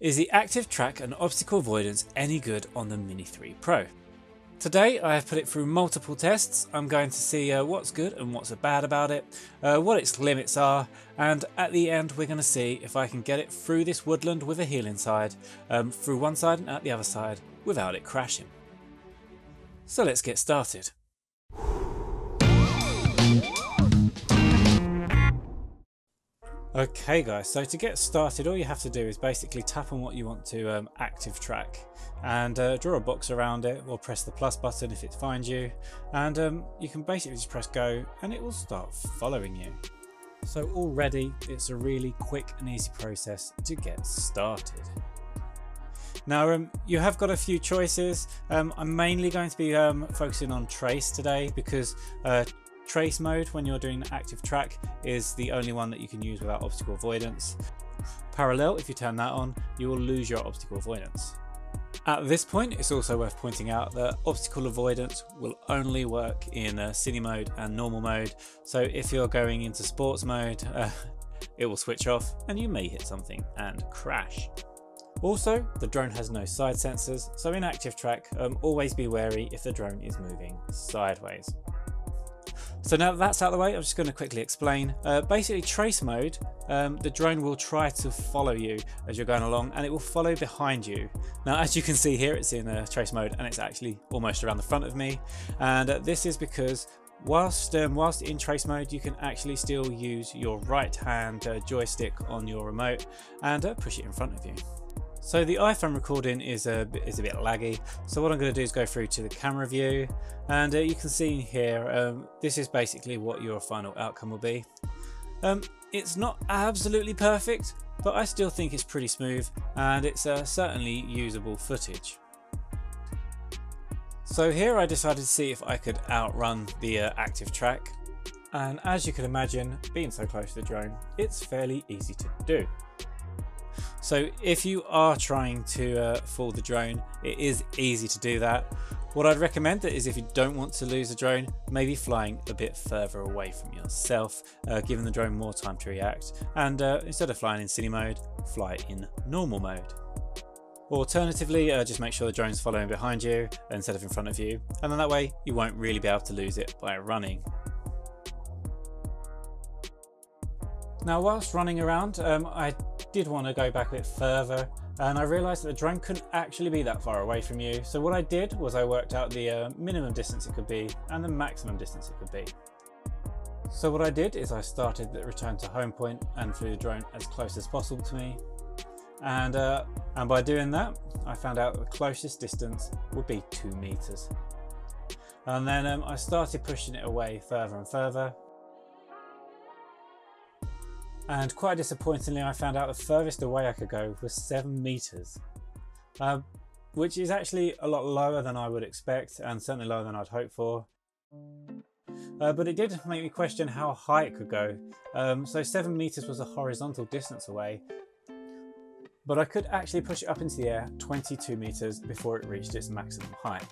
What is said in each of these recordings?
Is the active track and obstacle avoidance any good on the Mini 3 Pro? Today I have put it through multiple tests. I'm going to see uh, what's good and what's bad about it, uh, what its limits are, and at the end we're going to see if I can get it through this woodland with a hill inside, um, through one side and out the other side, without it crashing. So let's get started. Okay guys, so to get started all you have to do is basically tap on what you want to um, active track and uh, draw a box around it or press the plus button if it finds you and um, you can basically just press go and it will start following you. So already it's a really quick and easy process to get started. Now um, you have got a few choices. Um, I'm mainly going to be um, focusing on trace today because uh, Trace mode when you're doing active track is the only one that you can use without obstacle avoidance. Parallel, if you turn that on, you will lose your obstacle avoidance. At this point, it's also worth pointing out that obstacle avoidance will only work in uh, city mode and normal mode. So if you're going into sports mode, uh, it will switch off and you may hit something and crash. Also, the drone has no side sensors, so in active track, um, always be wary if the drone is moving sideways. So now that that's out of the way, I'm just going to quickly explain. Uh, basically, trace mode, um, the drone will try to follow you as you're going along and it will follow behind you. Now, as you can see here, it's in uh, trace mode and it's actually almost around the front of me. And uh, this is because whilst um, whilst in trace mode you can actually still use your right hand uh, joystick on your remote and uh, push it in front of you so the iPhone recording is a, is a bit laggy. So what I'm going to do is go through to the camera view and uh, you can see here, um, this is basically what your final outcome will be. Um, it's not absolutely perfect, but I still think it's pretty smooth and it's uh, certainly usable footage. So here I decided to see if I could outrun the uh, active track. And as you can imagine, being so close to the drone, it's fairly easy to do. So if you are trying to uh, fool the drone, it is easy to do that. What I'd recommend is if you don't want to lose the drone, maybe flying a bit further away from yourself, uh, giving the drone more time to react. And uh, instead of flying in city mode, fly in normal mode. Alternatively, uh, just make sure the drone's following behind you instead of in front of you, and then that way you won't really be able to lose it by running. Now whilst running around, um, I did want to go back a bit further and I realised that the drone couldn't actually be that far away from you. So what I did was I worked out the uh, minimum distance it could be and the maximum distance it could be. So what I did is I started the return to home point and flew the drone as close as possible to me. And, uh, and by doing that, I found out the closest distance would be two meters. And then um, I started pushing it away further and further and quite disappointingly I found out the furthest away I could go was 7 metres, uh, which is actually a lot lower than I would expect and certainly lower than I'd hoped for. Uh, but it did make me question how high it could go. Um, so 7 metres was a horizontal distance away, but I could actually push it up into the air 22 metres before it reached its maximum height.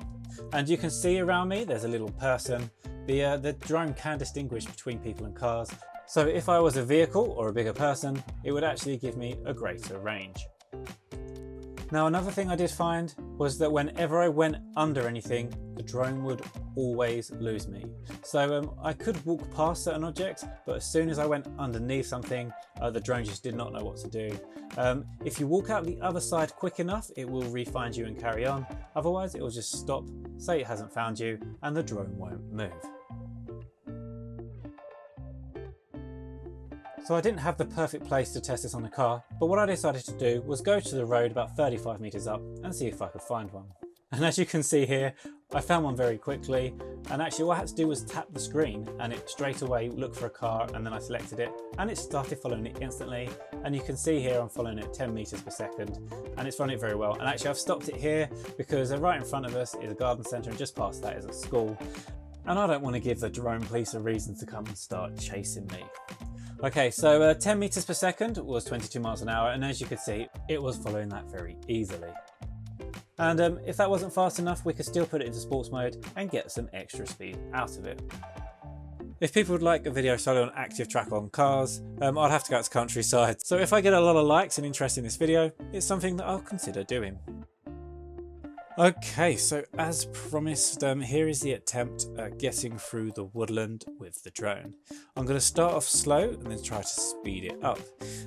And you can see around me there's a little person. The, uh, the drone can distinguish between people and cars so if I was a vehicle or a bigger person, it would actually give me a greater range. Now another thing I did find was that whenever I went under anything, the drone would always lose me. So um, I could walk past certain objects, but as soon as I went underneath something, uh, the drone just did not know what to do. Um, if you walk out the other side quick enough, it will re-find you and carry on. Otherwise, it will just stop, say it hasn't found you, and the drone won't move. So I didn't have the perfect place to test this on the car, but what I decided to do was go to the road about 35 metres up and see if I could find one. And as you can see here, I found one very quickly, and actually what I had to do was tap the screen and it straight away looked for a car and then I selected it and it started following it instantly. And you can see here I'm following it 10 metres per second and it's running very well. And actually I've stopped it here because uh, right in front of us is a garden centre and just past that is a school. And I don't want to give the drone police a reason to come and start chasing me. Okay, so uh, 10 meters per second was 22 miles an hour, and as you could see, it was following that very easily. And um, if that wasn't fast enough, we could still put it into sports mode and get some extra speed out of it. If people would like a video solely on active track on cars, um, I'd have to go out to countryside. So if I get a lot of likes and interest in this video, it's something that I'll consider doing. Okay, so as promised, um, here is the attempt at getting through the woodland with the drone. I'm going to start off slow and then try to speed it up.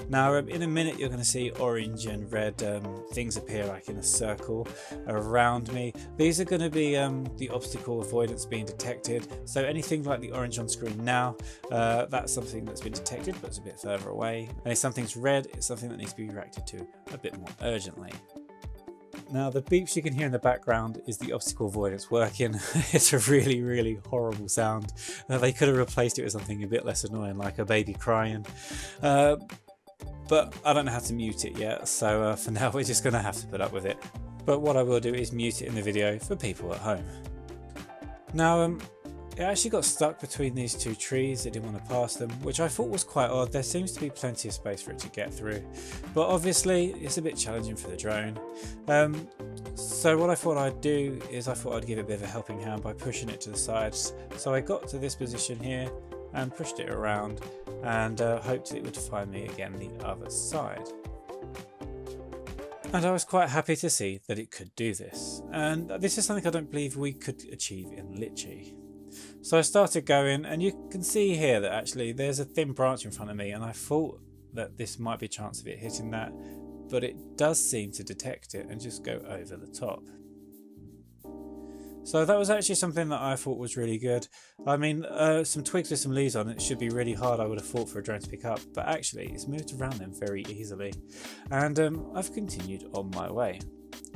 Now, um, in a minute, you're going to see orange and red um, things appear like in a circle around me. These are going to be um, the obstacle avoidance being detected. So anything like the orange on screen now, uh, that's something that's been detected, but it's a bit further away. And if something's red, it's something that needs to be reacted to a bit more urgently. Now the beeps you can hear in the background is the obstacle avoidance working. it's a really, really horrible sound. Uh, they could have replaced it with something a bit less annoying like a baby crying. Uh, but I don't know how to mute it yet, so uh, for now we're just going to have to put up with it. But what I will do is mute it in the video for people at home. Now, um, it actually got stuck between these two trees, it didn't want to pass them, which I thought was quite odd. There seems to be plenty of space for it to get through, but obviously it's a bit challenging for the drone. Um, so what I thought I'd do is I thought I'd give it a bit of a helping hand by pushing it to the sides. So I got to this position here and pushed it around and uh, hoped it would find me again the other side. And I was quite happy to see that it could do this. And this is something I don't believe we could achieve in Litchi. So I started going and you can see here that actually there's a thin branch in front of me and I thought that this might be a chance of it hitting that but it does seem to detect it and just go over the top. So that was actually something that I thought was really good. I mean, uh, some twigs with some leaves on it should be really hard, I would have thought, for a drone to pick up, but actually it's moved around them very easily. And um, I've continued on my way.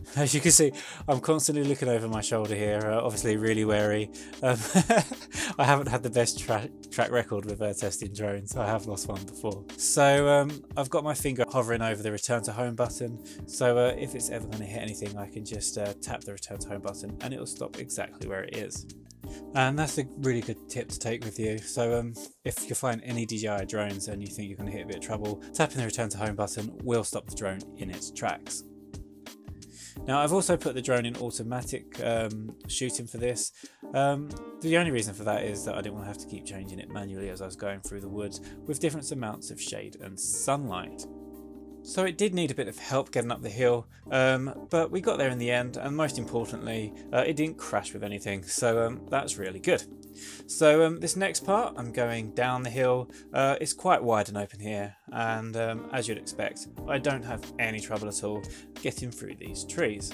As you can see, I'm constantly looking over my shoulder here, uh, obviously really wary. Um, I haven't had the best tra track record with uh, testing drones, I have lost one before. So um, I've got my finger hovering over the return to home button, so uh, if it's ever going to hit anything I can just uh, tap the return to home button and it'll stop exactly where it is. And that's a really good tip to take with you. So um, if you're flying any DJI drones and you think you're going to hit a bit of trouble, tapping the return to home button will stop the drone in its tracks. Now I've also put the drone in automatic um, shooting for this. Um, the only reason for that is that I didn't want to have to keep changing it manually as I was going through the woods with different amounts of shade and sunlight. So it did need a bit of help getting up the hill, um, but we got there in the end and most importantly uh, it didn't crash with anything so um, that's really good. So um, this next part, I'm going down the hill. Uh, it's quite wide and open here, and um, as you'd expect, I don't have any trouble at all getting through these trees.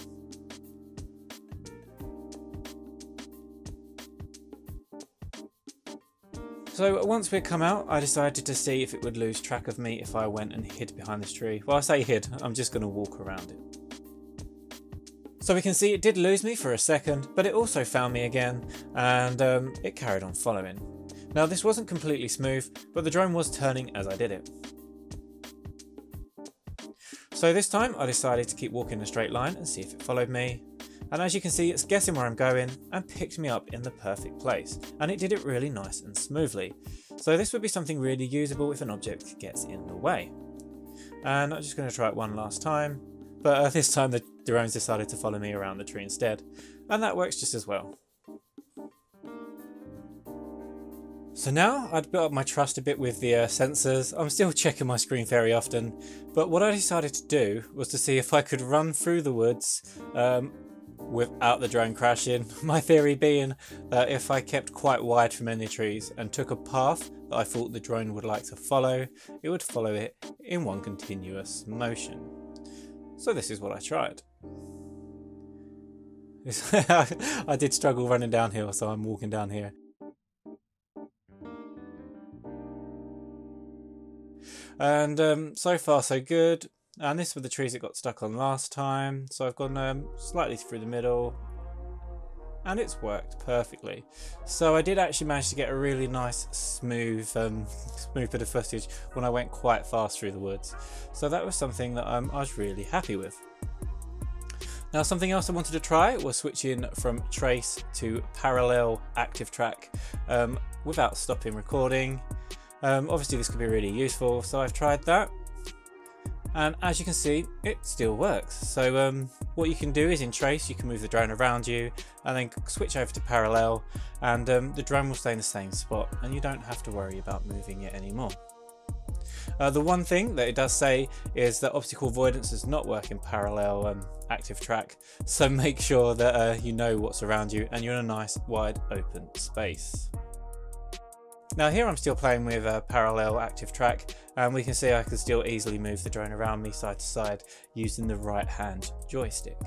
So once we'd come out, I decided to see if it would lose track of me if I went and hid behind this tree. Well, I say hid, I'm just going to walk around it. So we can see it did lose me for a second, but it also found me again, and um, it carried on following. Now this wasn't completely smooth, but the drone was turning as I did it. So this time I decided to keep walking in a straight line and see if it followed me. And as you can see, it's guessing where I'm going and picked me up in the perfect place. And it did it really nice and smoothly. So this would be something really usable if an object gets in the way. And I'm just going to try it one last time. But uh, this time the drones decided to follow me around the tree instead, and that works just as well. So now I'd built up my trust a bit with the uh, sensors. I'm still checking my screen very often, but what I decided to do was to see if I could run through the woods um, without the drone crashing. My theory being that if I kept quite wide from any trees and took a path that I thought the drone would like to follow, it would follow it in one continuous motion. So this is what I tried. I did struggle running downhill, so I'm walking down here. And um, so far so good. And this were the trees that got stuck on last time. So I've gone um, slightly through the middle. And it's worked perfectly. So I did actually manage to get a really nice smooth um, smooth bit of footage when I went quite fast through the woods. So that was something that um, I was really happy with. Now something else I wanted to try was switching from trace to parallel active track um, without stopping recording. Um, obviously this could be really useful so I've tried that and as you can see it still works so um, what you can do is in trace you can move the drone around you and then switch over to parallel and um, the drone will stay in the same spot and you don't have to worry about moving it anymore. Uh, the one thing that it does say is that obstacle avoidance does not work in parallel um, active track so make sure that uh, you know what's around you and you're in a nice wide open space. Now here I'm still playing with a parallel active track and we can see I can still easily move the drone around me side to side using the right hand joystick.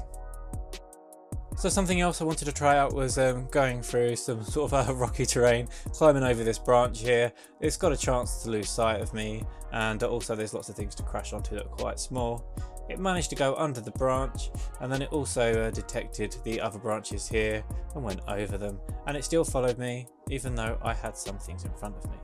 So something else I wanted to try out was um, going through some sort of uh, rocky terrain, climbing over this branch here. It's got a chance to lose sight of me and also there's lots of things to crash onto that are quite small. It managed to go under the branch and then it also uh, detected the other branches here and went over them and it still followed me even though I had some things in front of me.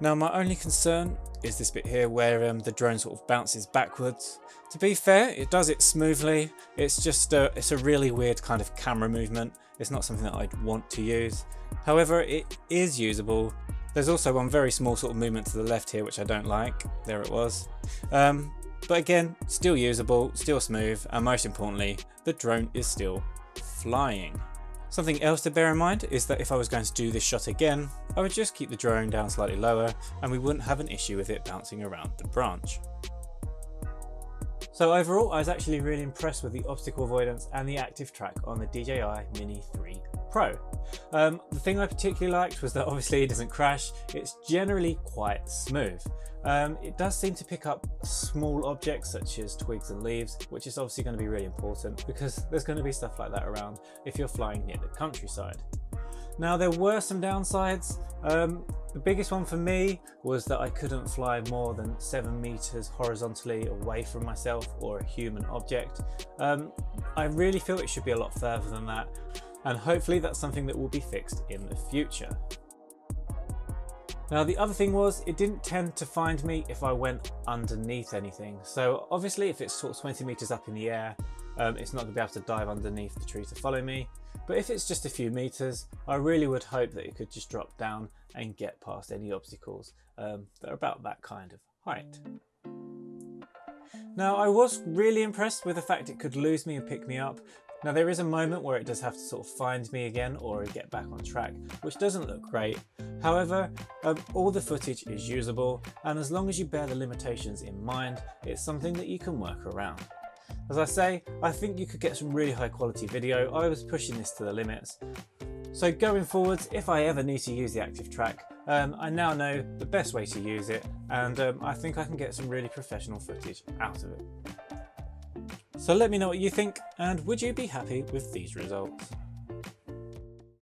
Now my only concern is this bit here where um, the drone sort of bounces backwards. To be fair, it does it smoothly. It's just a, it's a really weird kind of camera movement. It's not something that I'd want to use. However, it is usable. There's also one very small sort of movement to the left here, which I don't like. There it was. Um, but again, still usable, still smooth, and most importantly, the drone is still flying. Something else to bear in mind is that if I was going to do this shot again, I would just keep the drone down slightly lower and we wouldn't have an issue with it bouncing around the branch. So overall, I was actually really impressed with the obstacle avoidance and the active track on the DJI Mini 3 Pro. Um, the thing I particularly liked was that obviously it doesn't crash, it's generally quite smooth. Um, it does seem to pick up small objects such as twigs and leaves, which is obviously going to be really important because there's going to be stuff like that around if you're flying near the countryside. Now there were some downsides. Um, the biggest one for me was that I couldn't fly more than seven meters horizontally away from myself or a human object. Um, I really feel it should be a lot further than that and hopefully that's something that will be fixed in the future. Now the other thing was it didn't tend to find me if I went underneath anything. So obviously if it's sort of 20 meters up in the air, um, it's not to be able to dive underneath the tree to follow me. But if it's just a few meters, I really would hope that it could just drop down and get past any obstacles um, that are about that kind of height. Now I was really impressed with the fact it could lose me and pick me up. Now there is a moment where it does have to sort of find me again or get back on track, which doesn't look great. However, um, all the footage is usable and as long as you bear the limitations in mind, it's something that you can work around. As I say, I think you could get some really high quality video. I was pushing this to the limits. So going forwards, if I ever need to use the active track, um, I now know the best way to use it and um, I think I can get some really professional footage out of it. So let me know what you think and would you be happy with these results?